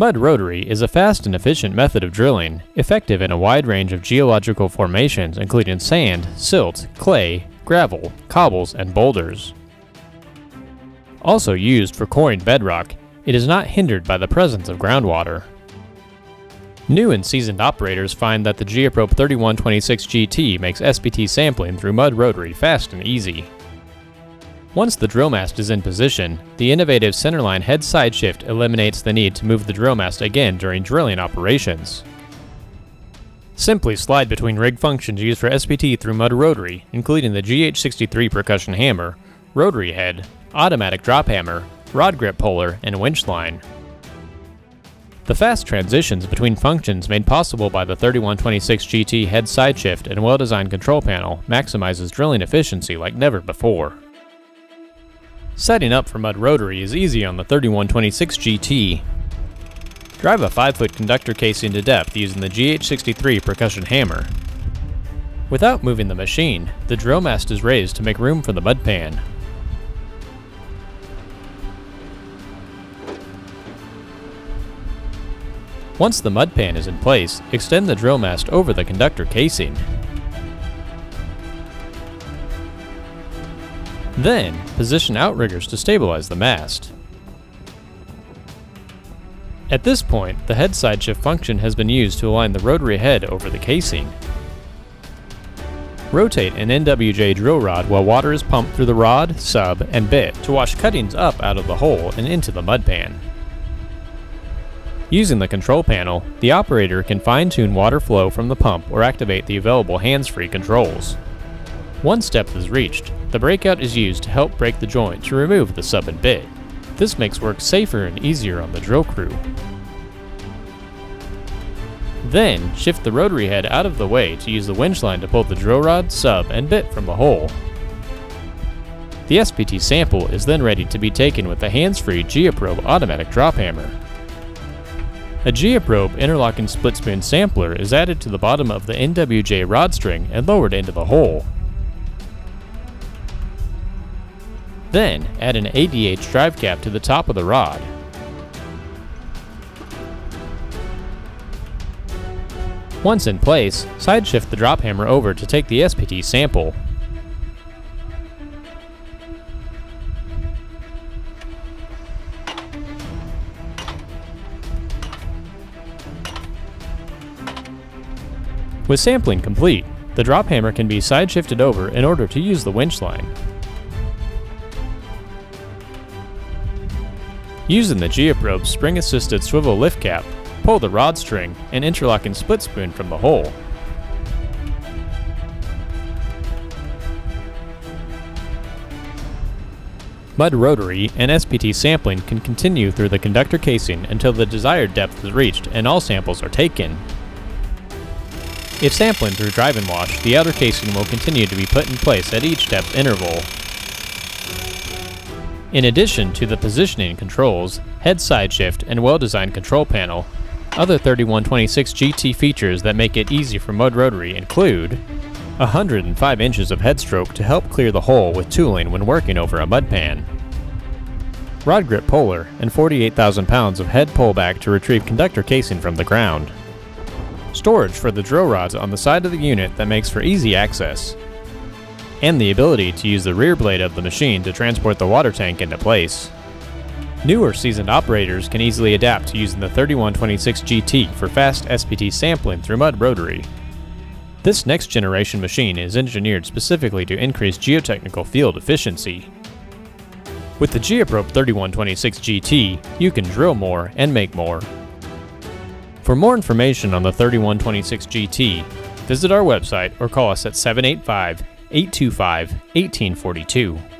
Mud rotary is a fast and efficient method of drilling, effective in a wide range of geological formations including sand, silt, clay, gravel, cobbles, and boulders. Also used for coring bedrock, it is not hindered by the presence of groundwater. New and seasoned operators find that the Geoprobe 3126 GT makes SPT sampling through mud rotary fast and easy. Once the drill mast is in position, the innovative centerline head side shift eliminates the need to move the drill mast again during drilling operations. Simply slide between rig functions used for SPT through mud rotary, including the GH63 percussion hammer, rotary head, automatic drop hammer, rod grip puller, and winch line. The fast transitions between functions made possible by the 3126 GT head side shift and well-designed control panel maximizes drilling efficiency like never before. Setting up for mud rotary is easy on the 3126 GT. Drive a 5-foot conductor casing to depth using the GH63 percussion hammer. Without moving the machine, the drill mast is raised to make room for the mud pan. Once the mud pan is in place, extend the drill mast over the conductor casing. Then, position outriggers to stabilize the mast. At this point, the head side shift function has been used to align the rotary head over the casing. Rotate an NWJ drill rod while water is pumped through the rod, sub, and bit to wash cuttings up out of the hole and into the mud pan. Using the control panel, the operator can fine-tune water flow from the pump or activate the available hands-free controls. Once depth is reached, the breakout is used to help break the joint to remove the sub and bit. This makes work safer and easier on the drill crew. Then, shift the rotary head out of the way to use the winch line to pull the drill rod, sub, and bit from the hole. The SPT sample is then ready to be taken with the hands-free Geoprobe automatic drop hammer. A Geoprobe interlocking split spoon sampler is added to the bottom of the NWJ rod string and lowered into the hole. Then, add an ADH drive cap to the top of the rod. Once in place, side shift the drop hammer over to take the SPT sample. With sampling complete, the drop hammer can be side shifted over in order to use the winch line. Using the Geoprobe spring-assisted swivel lift cap, pull the rod string and interlocking split spoon from the hole. Mud rotary and SPT sampling can continue through the conductor casing until the desired depth is reached and all samples are taken. If sampling through drive and wash, the outer casing will continue to be put in place at each depth interval in addition to the positioning controls, head side shift, and well-designed control panel, other 3126 GT features that make it easy for mud rotary include 105 inches of head stroke to help clear the hole with tooling when working over a mud pan, rod grip puller, and 48,000 pounds of head pullback to retrieve conductor casing from the ground. Storage for the drill rods on the side of the unit that makes for easy access, and the ability to use the rear blade of the machine to transport the water tank into place. Newer seasoned operators can easily adapt to using the 3126 GT for fast SPT sampling through mud rotary. This next generation machine is engineered specifically to increase geotechnical field efficiency. With the Geoprobe 3126 GT, you can drill more and make more. For more information on the 3126 GT, visit our website or call us at 785 825 1842.